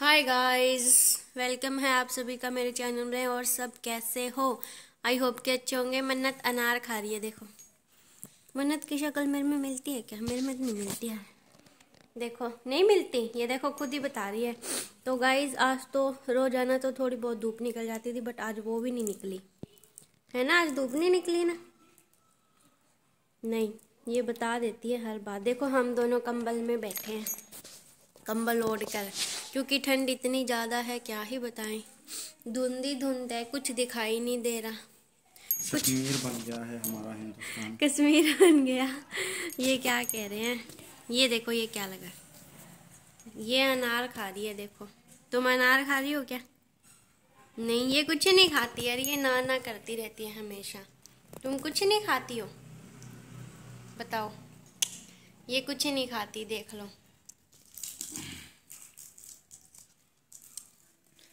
Hi guys welcome है आप सभी का मेरे चैनल में और सब कैसे हो? आई होप के अच्छे होंगे। मन्नत अनार खा रही है, देखो। मन्नत की शक्ल मेरे में मिलती है क्या? मेरे में नहीं मिलती है। देखो, नहीं मिलती? ये देखो, खुद ही बता रही है। तो गाइस आज तो रोज़ाना तो थोड़ी बहुत धूप निकल जाती थी बट आज वो भी नहीं निकली। है ना? आज धूप नहीं निकली ना? नहीं, ये बता देती है हर बात देखो, हम दोनों कंबल में बैठे हैं। कंबल ओढ़ कर क्योंकि ठंड इतनी ज़्यादा है क्या ही बताएँ। धुंधी धुंध है कुछ दिखाई नहीं दे रहा। कश्मीर बन गया है हमारा हिंदुस्तान। कश्मीर बन गया। ये क्या कह रहे हैं? ये देखो ये क्या लगा। ये अनार खा रही है देखो। तुम अनार खा रही हो क्या? नहीं ये कुछ नहीं खाती यार ये ना ना करती रहती है हमेशा। तुम कुछ नहीं खाती हो? बताओ। ये कुछ नहीं खाती देख लो।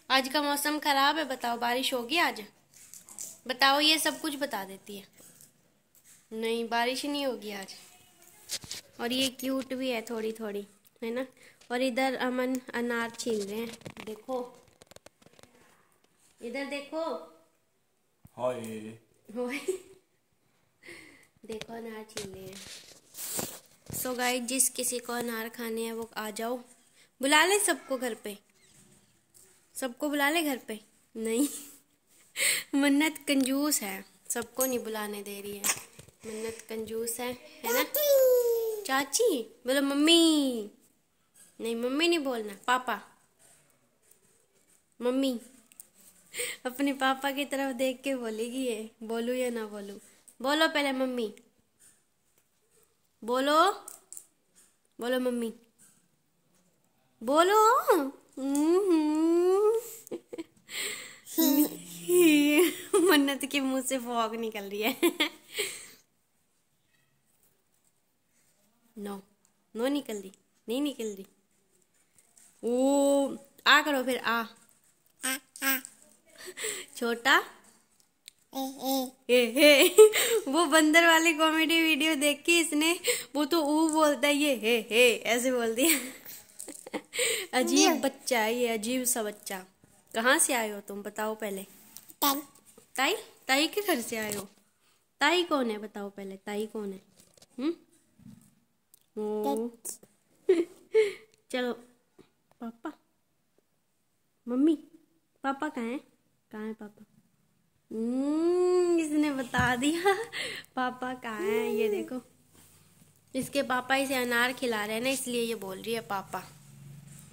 आज का मौसम खराब है बताओ बारिश होगी आज? बताओ ये सब कुछ बता देती है। नहीं बारिश नहीं होगी आज। और ये क्यूट भी है थोड़ी थोड़ी है ना? और इधर अमन अनार छील रहे हैं। देखो। इधर देखो। हाय। देखो अनार छील रहे हैं। सो गाइस जिस किसी को अनार खाने हैं वो आ जाओ। बुला ले सबको घर पे। सबको बुला ले घर पे? नहीं। मन्नत कंजूस है। सबको नहीं बुलाने दे रही है। मन्नत कंजूस है। है ना? चाची। बोलो मम्मी। नहीं मम्मी नहीं बोलना पापा। मम्मी। अपने पापा की तरफ़ देख के बोलेगी ये। बोलू या ना बोलू? बोलो पहले मम्मी। बोलो। बोलो मम्मी। बोलो। मन्नत के मुँह से फॉग निकल रही है। नो नो निकल रही नहीं निकल रही। ओ आ करो फिर आ। आ आ। छोटा? ए, ए, ए, वो बंदर वाली कॉमेडी वीडियो देख के इसने वो तो ऊ बोलता है ये हे हे ऐसे बोल दिया अजीब बच्चा है ये अजीब सा बच्चा। कहाँ से आए हो तुम बताओ पहले। ताई ताई के घर से आए हो? ताई कौन है? बताओ पहले ताई कौन है? हम्म? चलो पापा। मम्मी पापा कहाँ है? कहाँ है पापा? हम्म, इसने बता दिया। पापा कहाँ है? ये देखो। इसके पापा इसे अनार खिला रहे हैं ना इसलिए ये बोल रही है पापा।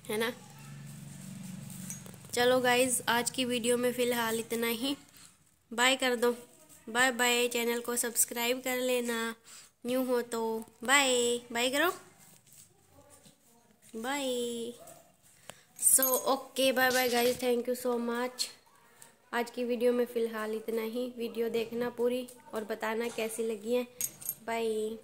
है ना? चलो गाइज़ आज की वीडियो में फ़िलहाल इतना ही। बाय कर दो। Bye bye. चैनल को सब्सक्राइब कर लेना। न्यू हो तो बाय। बाय करो। Bye. So okay bye bye guys thank you so much आज की वीडियो में फ़िलहाल इतना ही। वीडियो देखना पूरी और बताना कैसी लगी है। बाय।